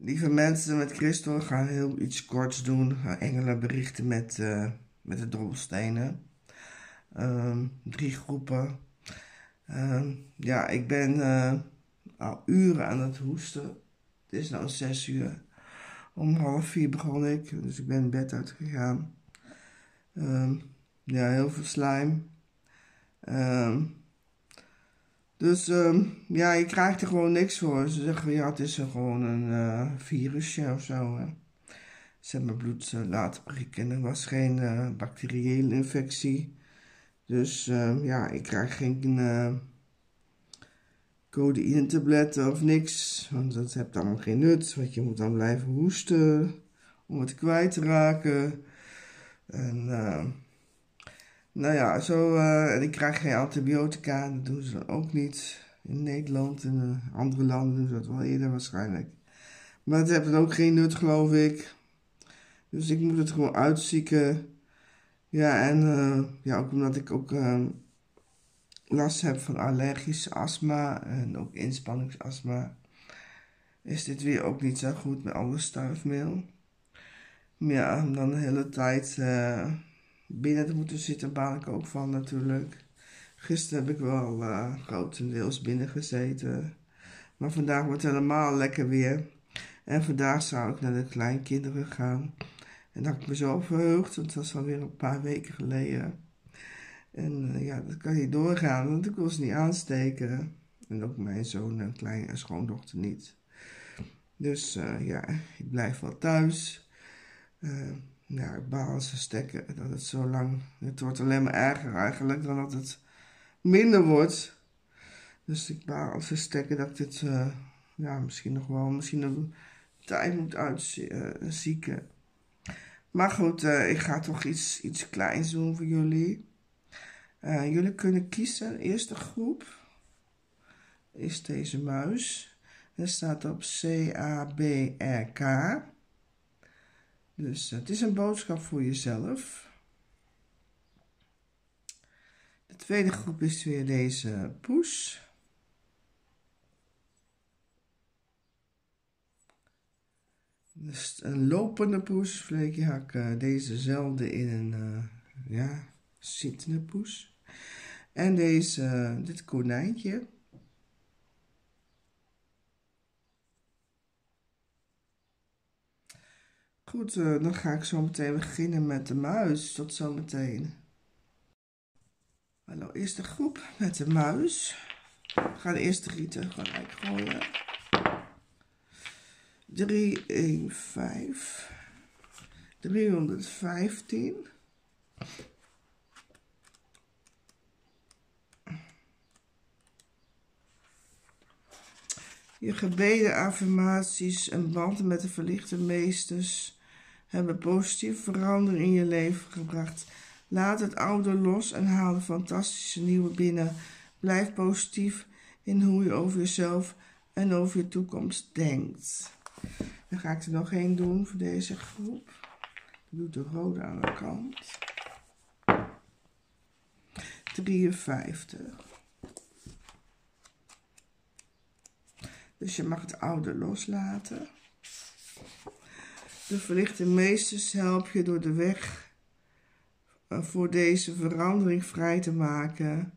Lieve mensen met Christel, we gaan heel iets korts doen. Engelen berichten met, uh, met de dobbelstenen. Um, drie groepen. Um, ja, ik ben uh, al uren aan het hoesten. Het is nu zes uur. Om half vier begon ik, dus ik ben bed uitgegaan. Um, ja, heel veel slijm. Dus um, ja, je krijgt er gewoon niks voor. Ze zeggen, ja, het is gewoon een uh, virusje of zo. Hè. Ze hebben mijn bloed uh, laten prikken. Er was geen uh, bacteriële infectie. Dus uh, ja, ik krijg geen codeïne-tabletten of niks. Want dat heeft allemaal geen nut. Want je moet dan blijven hoesten om het kwijt te raken. En nou ja, zo, uh, en ik krijg geen antibiotica, dat doen ze dan ook niet. In Nederland en uh, andere landen doen ze dat wel eerder waarschijnlijk. Maar het heeft ook geen nut, geloof ik. Dus ik moet het gewoon uitzieken. Ja, en uh, ja, ook omdat ik ook last heb van allergisch astma en ook inspanningsastma, is dit weer ook niet zo goed met alle stuifmeel. Maar ja, dan de hele tijd binnen te moeten zitten, baal ik ook van natuurlijk. Gisteren heb ik wel uh, grotendeels binnen gezeten. Maar vandaag wordt het helemaal lekker weer. En vandaag zou ik naar de kleinkinderen gaan. En dat ik me zo verheugd, want dat was alweer een paar weken geleden. En uh, ja, dat kan niet doorgaan, want ik wil ze niet aansteken. En ook mijn zoon en kleine schoondochter niet. Dus uh, ja, ik blijf wel thuis. Ik baal ze stekken dat het zo lang. Het wordt alleen maar erger eigenlijk dan dat het minder wordt. Dus ik baal ze stekken dat dit uh, ja, misschien nog wel misschien een tijd moet uitzieken. Uh, maar goed, uh, ik ga toch iets, iets kleins doen voor jullie. Jullie kunnen kiezen. Eerste groep is deze muis. Er staat op C-A-B-R-K. Dus het is een boodschap voor jezelf. De tweede groep is weer deze poes. Dus een lopende poes. Vleekje hak uh, dezezelfde in een uh, ja, zittende poes. En deze, uh, dit konijntje. Goed, uh, dan ga ik zo meteen beginnen met de muis. Tot zometeen. Hallo, eerste groep met de muis. Ik ga de eerste rieten gelijk gooien. 3, 1, 5. 315. Je gebeden, affirmaties en banden met de verlichte meesters hebben positieve verandering in je leven gebracht. Laat het oude los en haal de fantastische nieuwe binnen. Blijf positief in hoe je over jezelf en over je toekomst denkt. Dan ga ik er nog één doen voor deze groep. Ik doe de rode aan de kant. 53. Dus je mag het oude loslaten. De verlichte meesters help je door de weg eh, voor deze verandering vrij te maken.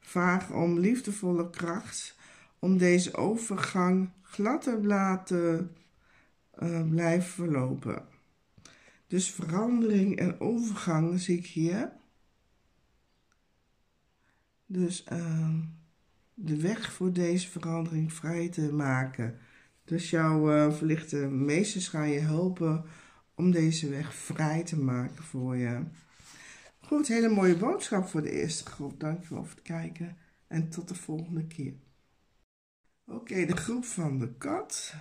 Vraag om liefdevolle kracht om deze overgang glad te laten uh, blijven verlopen. Dus verandering en overgang zie ik hier. Dus uh, de weg voor deze verandering vrij te maken. Dus jouw uh, verlichte meesters gaan je helpen om deze weg vrij te maken voor je. Goed, hele mooie boodschap voor de eerste groep. Dankjewel voor het kijken en tot de volgende keer. Oké, de groep van de kat.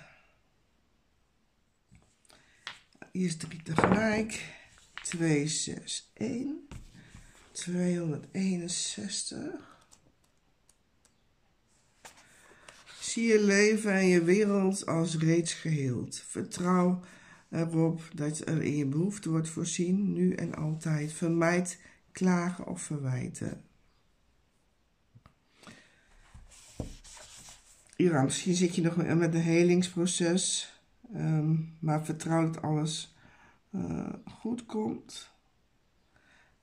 Hier is drie tegelijk. 2, 6, 1. 261. Zie je leven en je wereld als reeds geheeld. Vertrouw erop dat er in je behoefte wordt voorzien, nu en altijd. Vermijd klagen of verwijten. Ja, misschien zit je nog met een helingsproces. Ehm, maar vertrouw dat alles uh, goed komt.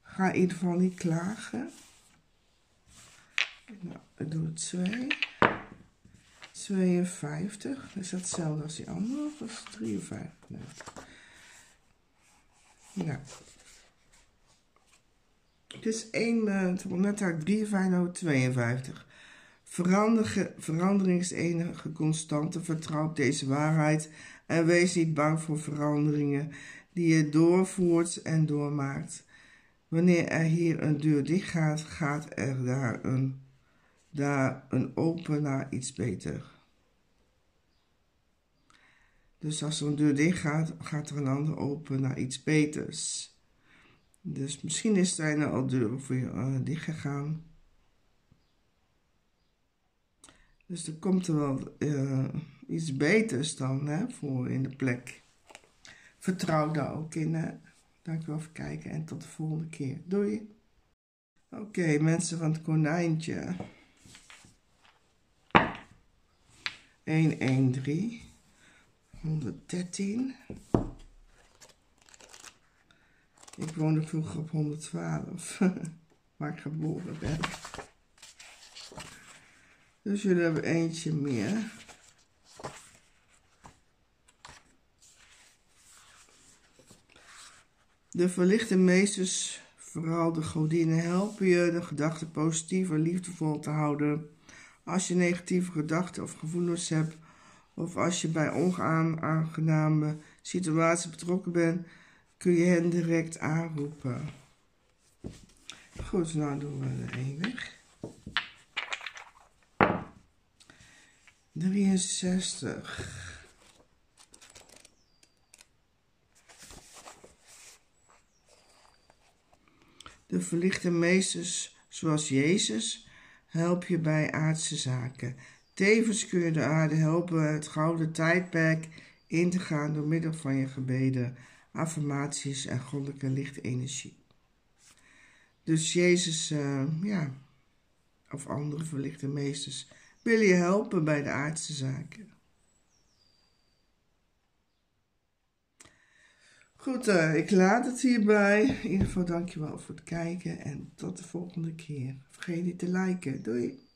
Ga in ieder geval niet klagen. Nou, ik doe het 2. 52. Is dat hetzelfde als die andere of is het 53? Nee. Nou. Het is 1, uh, net uit 53, 52. verandering is enige constante. Vertrouw deze waarheid en wees niet bang voor veranderingen die je doorvoert en doormaakt. Wanneer er hier een deur dicht gaat, gaat er daar een, daar een open naar iets beter. Dus als een deur dicht gaat, gaat er een ander open naar iets beters. Dus misschien is er al deuren voor je uh, dicht gegaan. Dus er komt er wel uh, iets beters dan hè, voor in de plek. Vertrouw daar ook in. Hè? Dankjewel voor het kijken en tot de volgende keer. Doei. Oké, mensen van het konijntje. 113. 113. Ik woonde vroeger op 112, waar ik geboren ben. Dus jullie hebben eentje meer. De verlichte meesters, vooral de godinnen, helpen je de gedachten positief en liefdevol te houden. Als je negatieve gedachten of gevoelens hebt, of als je bij onaangename situaties betrokken bent, kun je hen direct aanroepen. Goed, nou doen we er één weg. 63. De verlichte meesters, zoals Jezus, help je bij aardse zaken. Tevens kun je de aarde helpen het gouden tijdperk in te gaan door middel van je gebeden, affirmaties en goddelijke lichtenergie. Dus Jezus, uh, ja, of andere verlichte meesters, willen je helpen bij de aardse zaken. Goed, uh, ik laat het hierbij. In ieder geval dankjewel voor het kijken en tot de volgende keer. Vergeet niet te liken. Doei!